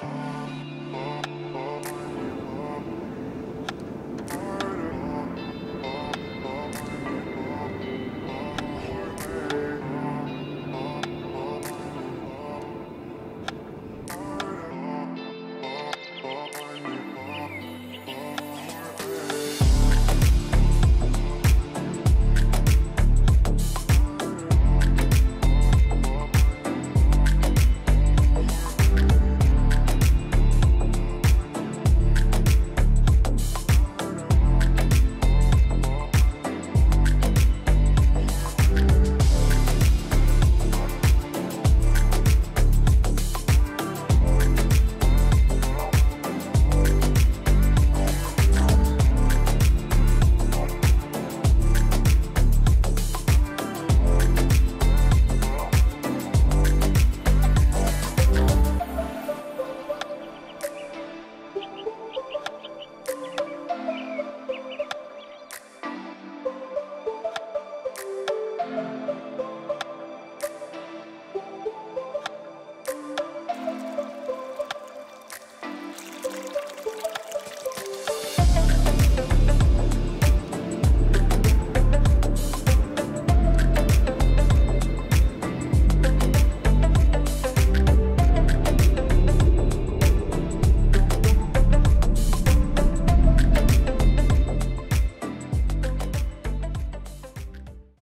Bye.